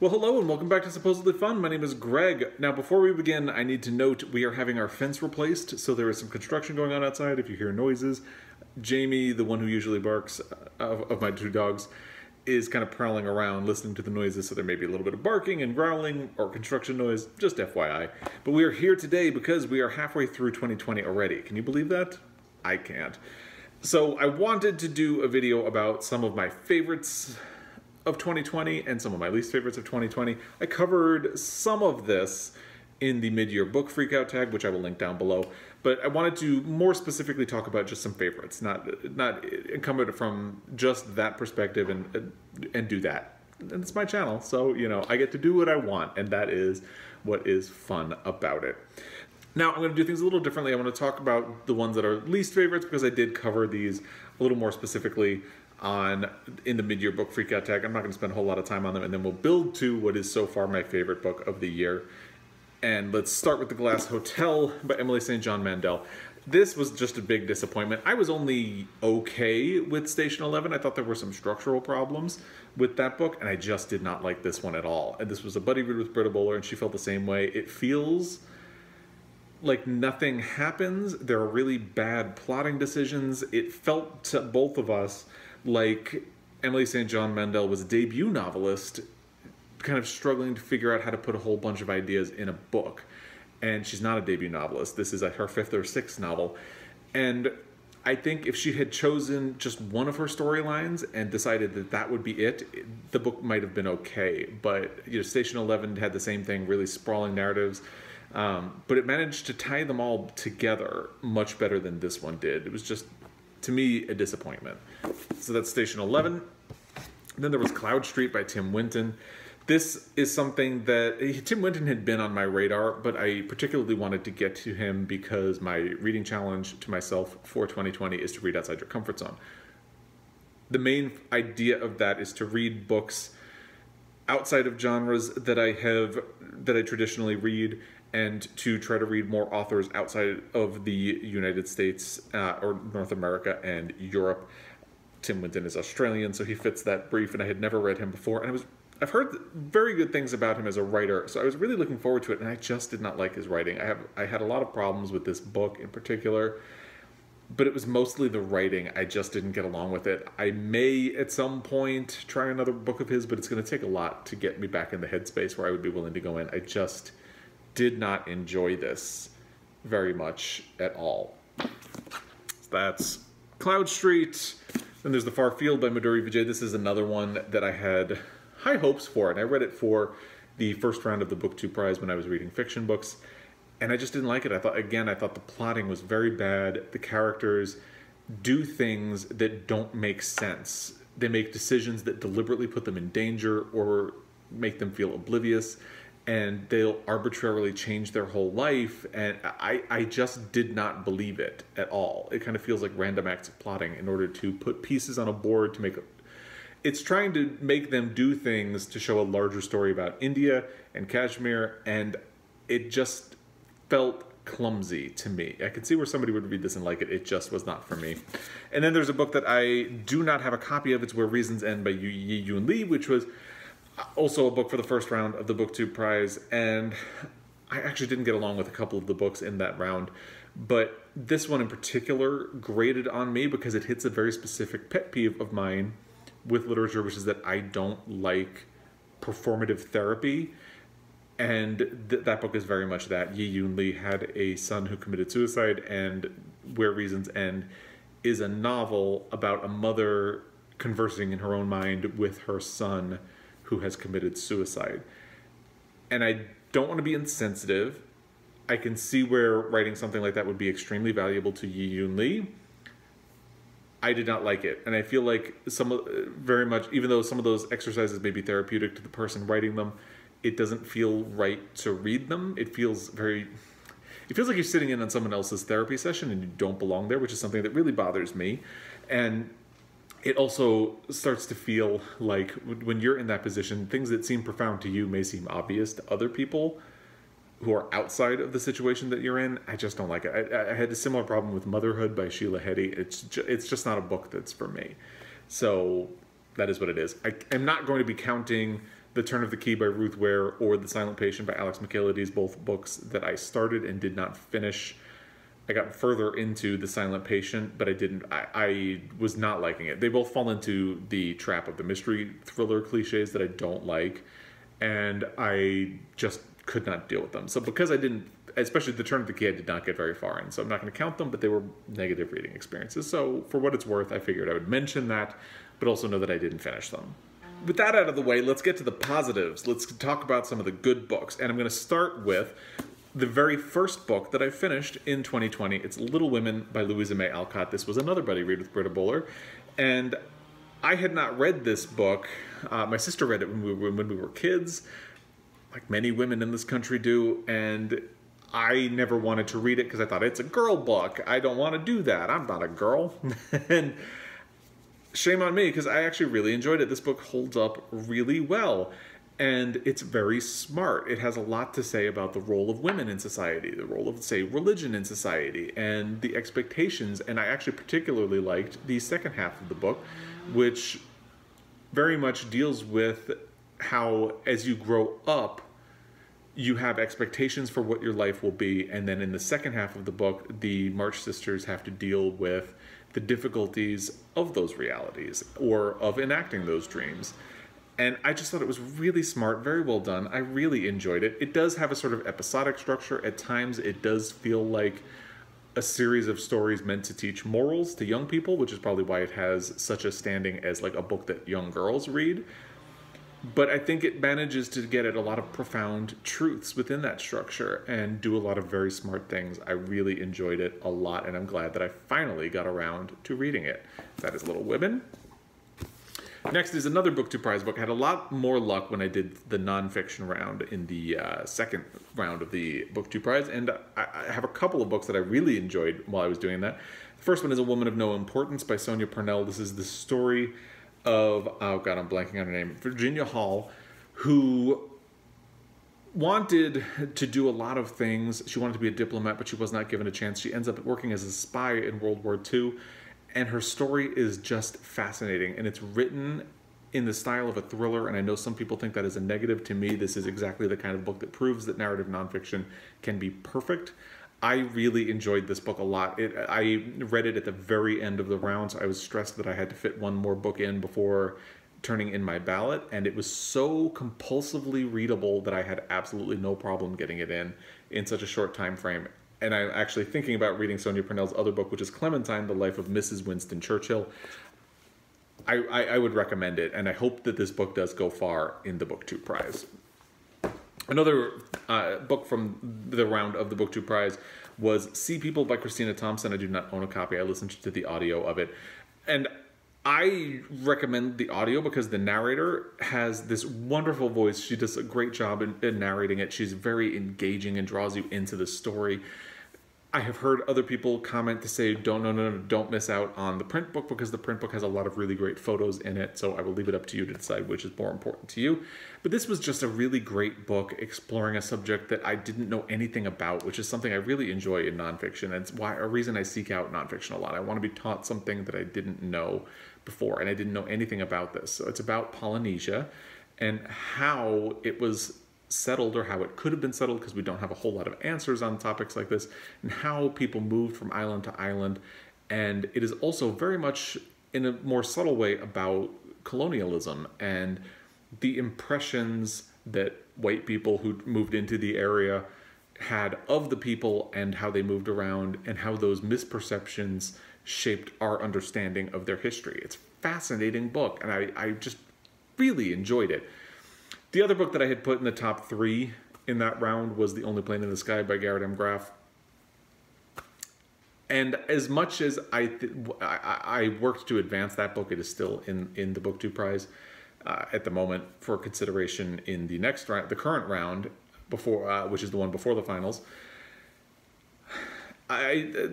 Well, hello and welcome back to Supposedly Fun. My name is Greg. Now, before we begin, I need to note we are having our fence replaced, so there is some construction going on outside. If you hear noises, Jamie, the one who usually barks uh, of, of my two dogs, is kind of prowling around listening to the noises, so there may be a little bit of barking and growling or construction noise, just FYI. But we are here today because we are halfway through 2020 already. Can you believe that? I can't. So I wanted to do a video about some of my favorites of 2020 and some of my least favorites of 2020. I covered some of this in the mid-year book freakout tag, which I will link down below. But I wanted to more specifically talk about just some favorites, not not come at it from just that perspective and and do that. And it's my channel, so you know I get to do what I want, and that is what is fun about it. Now I'm going to do things a little differently. I want to talk about the ones that are least favorites because I did cover these a little more specifically on in the mid-year book freakout tag. I'm not going to spend a whole lot of time on them, and then we'll build to what is so far my favorite book of the year. And let's start with The Glass Hotel by Emily St. John Mandel. This was just a big disappointment. I was only okay with Station 11. I thought there were some structural problems with that book, and I just did not like this one at all. And this was a buddy read with Britta Böhler, and she felt the same way. It feels like nothing happens. There are really bad plotting decisions. It felt to both of us like Emily St. John Mandel was a debut novelist, kind of struggling to figure out how to put a whole bunch of ideas in a book. And she's not a debut novelist. This is like her fifth or sixth novel. And I think if she had chosen just one of her storylines and decided that that would be it, the book might have been okay. But you know, Station Eleven had the same thing, really sprawling narratives, um, but it managed to tie them all together much better than this one did. It was just to me, a disappointment. So that's Station 11. then there was Cloudstreet by Tim Winton. This is something that eh, Tim Winton had been on my radar, but I particularly wanted to get to him because my reading challenge to myself for 2020 is to read outside your comfort zone. The main idea of that is to read books outside of genres that I have that I traditionally read and to try to read more authors outside of the United States uh, or North America and Europe. Tim Winton is Australian, so he fits that brief, and I had never read him before, and I was I've heard very good things about him as a writer, so I was really looking forward to it, and I just did not like his writing. I have I had a lot of problems with this book in particular, but it was mostly the writing. I just didn't get along with it. I may at some point try another book of his, but it's going to take a lot to get me back in the headspace where I would be willing to go in. I just did not enjoy this very much at all. So that's Cloudstreet. Then there's The Far Field by Madhuri Vijay. This is another one that I had high hopes for, and I read it for the first round of the Booktube Prize when I was reading fiction books, and I just didn't like it. I thought, again, I thought the plotting was very bad. The characters do things that don't make sense. They make decisions that deliberately put them in danger or make them feel oblivious and they'll arbitrarily change their whole life and I, I just did not believe it at all. It kind of feels like random acts of plotting in order to put pieces on a board to make a, it's trying to make them do things to show a larger story about india and kashmir and it just felt clumsy to me. I could see where somebody would read this and like it it just was not for me. And then there's a book that i do not have a copy of it's where reasons end by Yu Yiyun Li which was also a book for the first round of the booktube prize and i actually didn't get along with a couple of the books in that round but this one in particular graded on me because it hits a very specific pet peeve of mine with literature which is that i don't like performative therapy and th that book is very much that. Yiyun Li had a son who committed suicide and where reasons end is a novel about a mother conversing in her own mind with her son who has committed suicide. And I don't want to be insensitive. I can see where writing something like that would be extremely valuable to Yiyun Li. I did not like it, and I feel like some very much, even though some of those exercises may be therapeutic to the person writing them, it doesn't feel right to read them. It feels very, it feels like you're sitting in on someone else's therapy session and you don't belong there, which is something that really bothers me. And it also starts to feel like when you're in that position, things that seem profound to you may seem obvious to other people who are outside of the situation that you're in. I just don't like it. I, I had a similar problem with Motherhood by Sheila Heti. It's ju it's just not a book that's for me. So that is what it is. I, am not going to be counting The Turn of the Key by Ruth Ware or The Silent Patient by Alex Michaelides, both books that I started and did not finish. I got further into The Silent Patient, but I didn't, I, I was not liking it. They both fall into the trap of the mystery thriller cliches that I don't like, and I just could not deal with them. So because I didn't, especially The Turn of the Key, I did not get very far in. So I'm not going to count them, but they were negative reading experiences. So for what it's worth, I figured I would mention that, but also know that I didn't finish them with that out of the way, let's get to the positives. Let's talk about some of the good books. And I'm going to start with the very first book that I finished in 2020. It's Little Women by Louisa May Alcott. This was another buddy read with Britta Böhler. And I had not read this book. Uh, my sister read it when we, when we were kids, like many women in this country do. And I never wanted to read it because I thought it's a girl book. I don't want to do that. I'm not a girl. and shame on me because I actually really enjoyed it. This book holds up really well and it's very smart. It has a lot to say about the role of women in society, the role of, say, religion in society, and the expectations. And I actually particularly liked the second half of the book, which very much deals with how, as you grow up, you have expectations for what your life will be. And then in the second half of the book, the March sisters have to deal with the difficulties of those realities or of enacting those dreams. And I just thought it was really smart, very well done. I really enjoyed it. It does have a sort of episodic structure. At times, it does feel like a series of stories meant to teach morals to young people, which is probably why it has such a standing as like a book that young girls read but I think it manages to get at a lot of profound truths within that structure and do a lot of very smart things. I really enjoyed it a lot, and I'm glad that I finally got around to reading it. That is Little Women. Next is another Booktube Prize book. I had a lot more luck when I did the nonfiction round in the uh, second round of the Booktube Prize, and I, I have a couple of books that I really enjoyed while I was doing that. The first one is A Woman of No Importance by Sonia Purnell. This is the story of oh god, I'm blanking on her name, Virginia Hall, who wanted to do a lot of things. She wanted to be a diplomat, but she was not given a chance. She ends up working as a spy in World War II, and her story is just fascinating. And it's written in the style of a thriller, and I know some people think that is a negative. To me, this is exactly the kind of book that proves that narrative nonfiction can be perfect. I really enjoyed this book a lot. It, I read it at the very end of the rounds. I was stressed that I had to fit one more book in before turning in my ballot, and it was so compulsively readable that I had absolutely no problem getting it in in such a short time frame. And I'm actually thinking about reading Sonia Purnell's other book, which is Clementine, The Life of Mrs. Winston Churchill. I, I, I would recommend it, and I hope that this book does go far in the Booktube Prize. Another uh, book from the round of the Booktube Prize was Sea People by Christina Thompson. I do not own a copy. I listened to the audio of it. And I recommend the audio because the narrator has this wonderful voice. She does a great job in, in narrating it. She's very engaging and draws you into the story. I have heard other people comment to say, don't, no, no, no, don't miss out on the print book because the print book has a lot of really great photos in it. So I will leave it up to you to decide which is more important to you. But this was just a really great book exploring a subject that I didn't know anything about, which is something I really enjoy in nonfiction. And it's why a reason I seek out nonfiction a lot. I want to be taught something that I didn't know before, and I didn't know anything about this. So it's about Polynesia and how it was settled or how it could have been settled because we don't have a whole lot of answers on topics like this and how people moved from island to island and it is also very much in a more subtle way about colonialism and the impressions that white people who moved into the area had of the people and how they moved around and how those misperceptions shaped our understanding of their history. It's a fascinating book and I, I just really enjoyed it. The other book that I had put in the top three in that round was The Only Plane in the Sky by Garrett M. Graff. And as much as I, I, I worked to advance that book, it is still in, in the Booktube Prize uh, at the moment for consideration in the next round, the current round, before uh, which is the one before the finals. I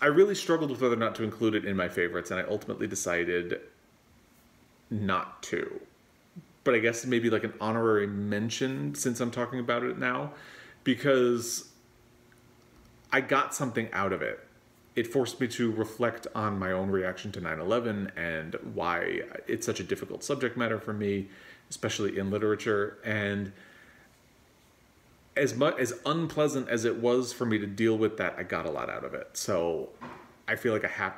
I really struggled with whether or not to include it in my favorites, and I ultimately decided not to but I guess maybe like an honorary mention since I'm talking about it now, because I got something out of it. It forced me to reflect on my own reaction to 9 11 and why it's such a difficult subject matter for me, especially in literature. And as much as unpleasant as it was for me to deal with that, I got a lot out of it. So I feel like I have.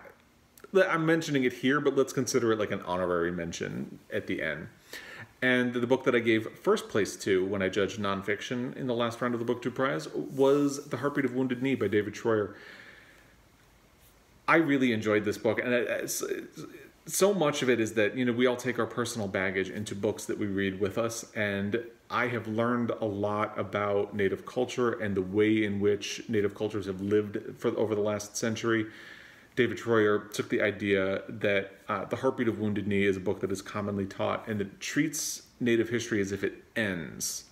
I'm mentioning it here, but let's consider it like an honorary mention at the end. And the book that I gave first place to when I judged nonfiction in the last round of the Booktube Prize was The Heartbeat of Wounded Knee by David Treuer. I really enjoyed this book, and so much of it is that you know we all take our personal baggage into books that we read with us, and I have learned a lot about Native culture and the way in which Native cultures have lived for over the last century. David Treuer took the idea that uh, The Heartbeat of Wounded Knee is a book that is commonly taught and it treats Native history as if it ends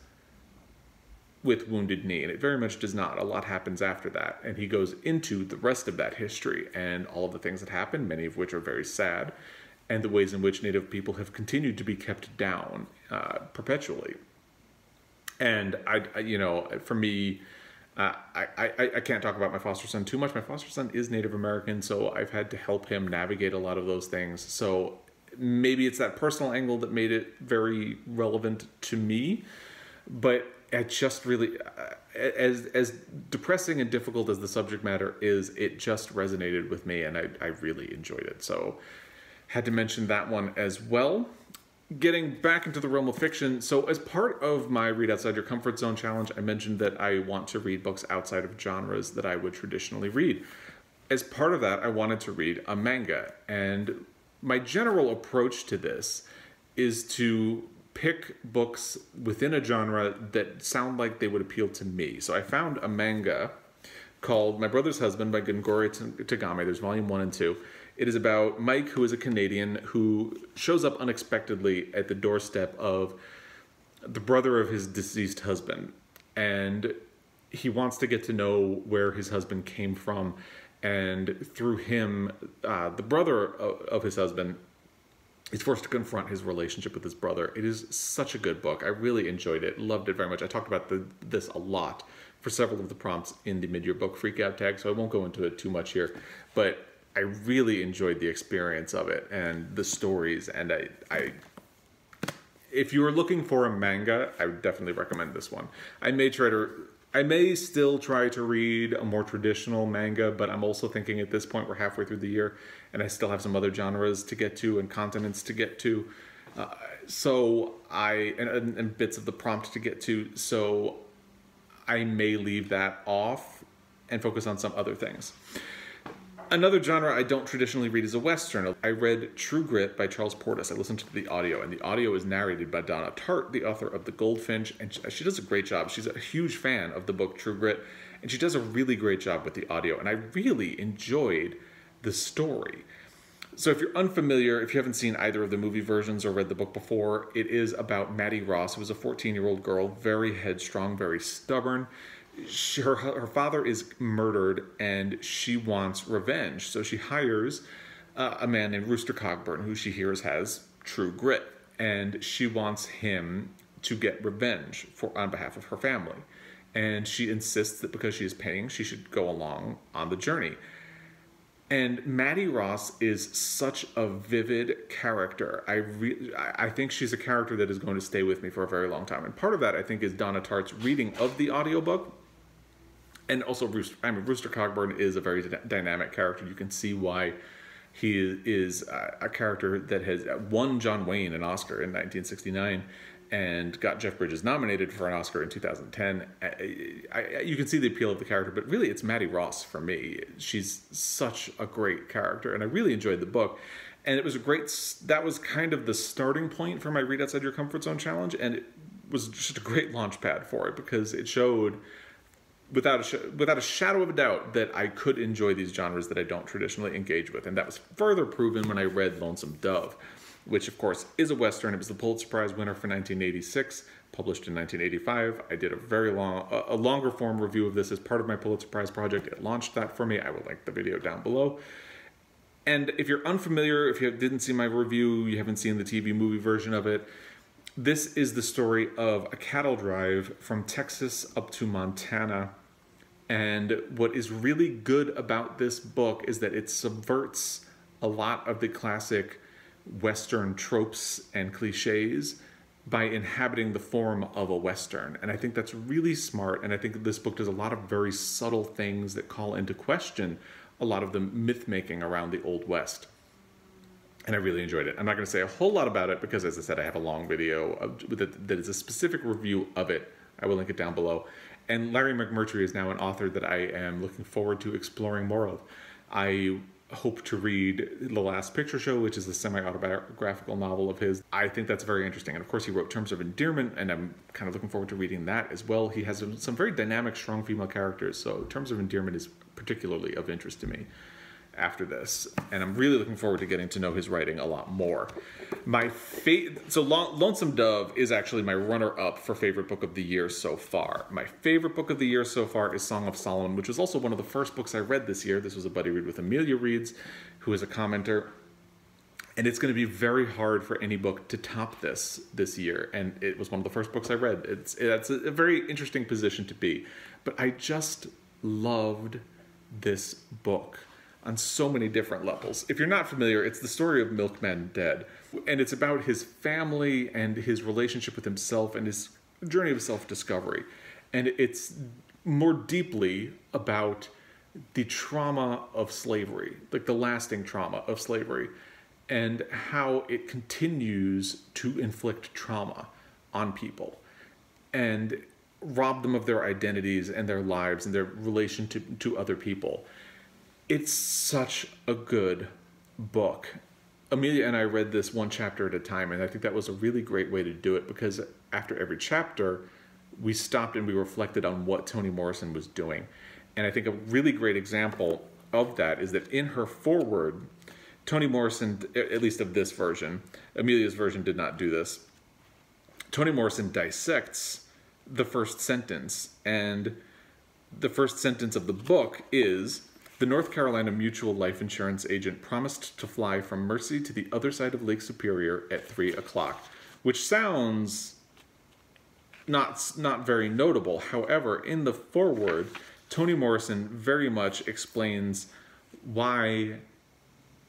with Wounded Knee, and it very much does not. A lot happens after that, and he goes into the rest of that history and all of the things that happen, many of which are very sad, and the ways in which Native people have continued to be kept down uh, perpetually. And I, I, you know, for me, uh, I, I, I can't talk about my foster son too much. My foster son is Native American, so I've had to help him navigate a lot of those things. So maybe it's that personal angle that made it very relevant to me, but it just really, uh, as as depressing and difficult as the subject matter is, it just resonated with me, and I I really enjoyed it. So had to mention that one as well getting back into the realm of fiction, so as part of my Read Outside Your Comfort Zone challenge, I mentioned that I want to read books outside of genres that I would traditionally read. As part of that, I wanted to read a manga, and my general approach to this is to pick books within a genre that sound like they would appeal to me. So I found a manga called My Brother's Husband by Gengoroh Tagame. There's volume one and two. It is about Mike, who is a Canadian, who shows up unexpectedly at the doorstep of the brother of his deceased husband. And he wants to get to know where his husband came from. And through him, uh, the brother of his husband is forced to confront his relationship with his brother. It is such a good book. I really enjoyed it, loved it very much. I talked about the, this a lot for several of the prompts in the mid-year book freakout tag, so I won't go into it too much here. But I really enjoyed the experience of it and the stories. And I, I, if you were looking for a manga, I would definitely recommend this one. I may try to, I may still try to read a more traditional manga, but I'm also thinking at this point we're halfway through the year, and I still have some other genres to get to and continents to get to. Uh, so I and, and bits of the prompt to get to. So I may leave that off and focus on some other things. Another genre I don't traditionally read is a Western. I read True Grit by Charles Portis. I listened to the audio, and the audio is narrated by Donna Tartt, the author of The Goldfinch, and she does a great job. She's a huge fan of the book True Grit, and she does a really great job with the audio, and I really enjoyed the story. So if you're unfamiliar, if you haven't seen either of the movie versions or read the book before, it is about Mattie Ross, who was a 14-year-old girl, very headstrong, very stubborn she, her, her father is murdered and she wants revenge. So she hires uh, a man named Rooster Cogburn, who she hears has true grit. And she wants him to get revenge for on behalf of her family. And she insists that because she is paying, she should go along on the journey. And Mattie Ross is such a vivid character. I re- I think she's a character that is going to stay with me for a very long time. And part of that, I think, is Donna Tartt's reading of the audiobook and also Rooster. I mean, Rooster Cogburn is a very dynamic character. You can see why he is uh, a character that has won John Wayne an Oscar in 1969 and got Jeff Bridges nominated for an Oscar in 2010. Uh, uh, I, I, you can see the appeal of the character, but really it's Mattie Ross for me. She's such a great character, and I really enjoyed the book. And it was a great, that was kind of the starting point for my Read Outside Your Comfort Zone challenge, and it was just a great launch pad for it because it showed without a without a shadow of a doubt that I could enjoy these genres that I don't traditionally engage with, and that was further proven when I read Lonesome Dove, which of course is a western. It was the Pulitzer Prize winner for 1986, published in 1985. I did a very long, a, a longer form review of this as part of my Pulitzer Prize project. It launched that for me. I will link the video down below. And if you're unfamiliar, if you didn't see my review, you haven't seen the TV movie version of it, this is the story of a cattle drive from Texas up to Montana and what is really good about this book is that it subverts a lot of the classic Western tropes and cliches by inhabiting the form of a Western. And I think that's really smart. And I think this book does a lot of very subtle things that call into question a lot of the myth making around the Old West. And I really enjoyed it. I'm not going to say a whole lot about it because, as I said, I have a long video of, that is a specific review of it. I will link it down below. And Larry McMurtry is now an author that I am looking forward to exploring more of. I hope to read The Last Picture Show, which is a semi autobiographical novel of his. I think that's very interesting. And of course, he wrote Terms of Endearment, and I'm kind of looking forward to reading that as well. He has some very dynamic, strong female characters, so Terms of Endearment is particularly of interest to me after this, and I'm really looking forward to getting to know his writing a lot more. My favorite, so Lonesome Dove is actually my runner-up for favorite book of the year so far. My favorite book of the year so far is Song of Solomon, which was also one of the first books I read this year. This was a buddy read with Amelia Reads, who is a commenter. And it's going to be very hard for any book to top this this year. And it was one of the first books I read. It's it's a very interesting position to be, but I just loved this book on so many different levels. If you're not familiar, it's the story of Milkman Dead, and it's about his family and his relationship with himself and his journey of self discovery. And it's more deeply about the trauma of slavery, like the lasting trauma of slavery, and how it continues to inflict trauma on people and rob them of their identities and their lives and their relation to, to other people it's such a good book. Amelia and I read this one chapter at a time, and I think that was a really great way to do it because after every chapter, we stopped and we reflected on what Toni Morrison was doing. And I think a really great example of that is that in her foreword, Toni Morrison, at least of this version, Amelia's version did not do this. Toni Morrison dissects the first sentence, and the first sentence of the book is the North Carolina Mutual Life Insurance agent promised to fly from Mercy to the other side of Lake Superior at 3 o'clock, which sounds not, not very notable. However, in the foreword, Toni Morrison very much explains why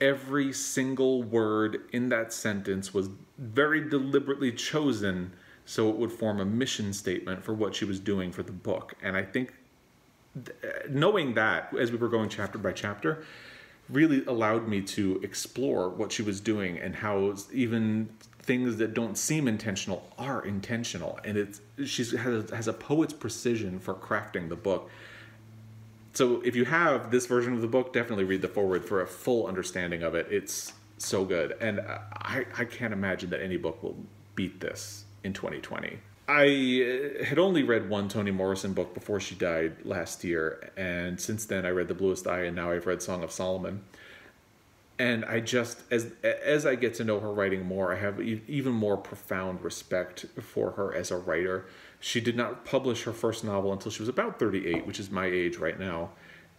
every single word in that sentence was very deliberately chosen so it would form a mission statement for what she was doing for the book. And I think knowing that as we were going chapter by chapter really allowed me to explore what she was doing and how even things that don't seem intentional are intentional. And it's she has, has a poet's precision for crafting the book. So if you have this version of the book definitely read the foreword for a full understanding of it. It's so good. And uh, i, I can't imagine that any book will beat this in 2020 I uh, had only read one Toni Morrison book before she died last year, and since then I read The Bluest Eye, and now I've read Song of Solomon. And I just, as as I get to know her writing more, I have even more profound respect for her as a writer. She did not publish her first novel until she was about 38, which is my age right now.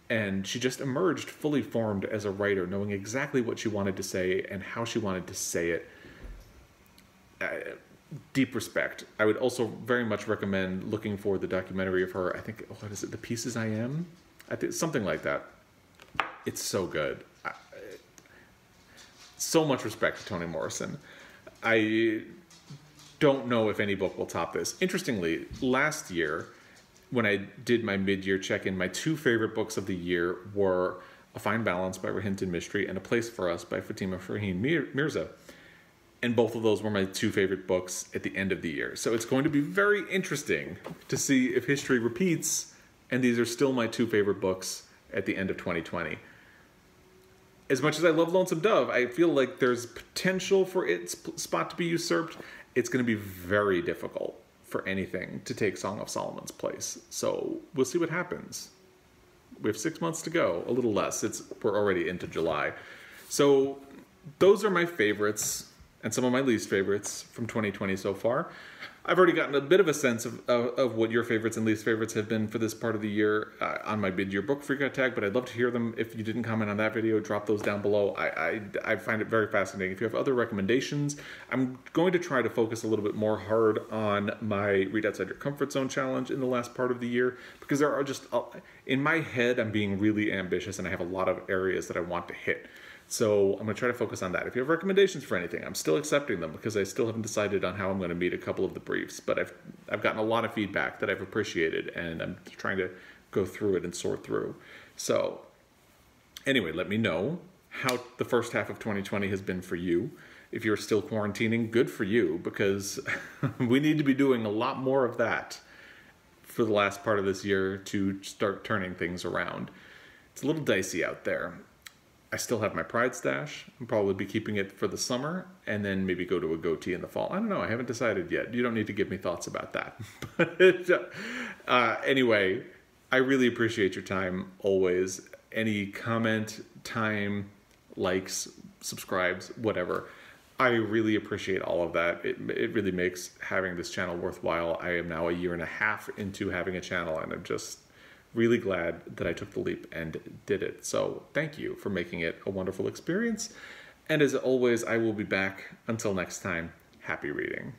And she just emerged fully formed as a writer, knowing exactly what she wanted to say and how she wanted to say it deep respect. I would also very much recommend looking for the documentary of her. I think what is it? The Pieces I Am. I think something like that. It's so good. I, so much respect to Toni Morrison. I don't know if any book will top this. Interestingly, last year when I did my mid-year check-in, my two favorite books of the year were A Fine Balance by Rohinton Mistry and A Place for Us by Fatima Farheen Mirza and both of those were my two favorite books at the end of the year. So it's going to be very interesting to see if history repeats, and these are still my two favorite books at the end of 2020. As much as I love Lonesome Dove, I feel like there's potential for its spot to be usurped. It's going to be very difficult for anything to take Song of Solomon's place. So we'll see what happens. We have six months to go, a little less. It's we're already into July. So those are my favorites and some of my least favorites from 2020 so far. I've already gotten a bit of a sense of, of, of what your favorites and least favorites have been for this part of the year uh, on my mid-year book freakout tag, but I'd love to hear them. If you didn't comment on that video, drop those down below. I, I, I find it very fascinating. If you have other recommendations, I'm going to try to focus a little bit more hard on my Read Outside Your Comfort Zone challenge in the last part of the year, because there are just, in my head, I'm being really ambitious and I have a lot of areas that I want to hit. So I'm going to try to focus on that. If you have recommendations for anything, I'm still accepting them because I still haven't decided on how I'm going to meet a couple of the briefs. But I've I've gotten a lot of feedback that I've appreciated, and I'm trying to go through it and sort through. So anyway, let me know how the first half of 2020 has been for you. If you're still quarantining, good for you because we need to be doing a lot more of that for the last part of this year to start turning things around. It's a little dicey out there. I still have my Pride stash. I'll probably be keeping it for the summer and then maybe go to a goatee in the fall. I don't know. I haven't decided yet. You don't need to give me thoughts about that. but uh, anyway, I really appreciate your time always. Any comment, time, likes, subscribes, whatever. I really appreciate all of that. It, it really makes having this channel worthwhile. I am now a year and a half into having a channel, and I'm just really glad that I took the leap and did it. So, thank you for making it a wonderful experience. And as always, I will be back. Until next time, happy reading.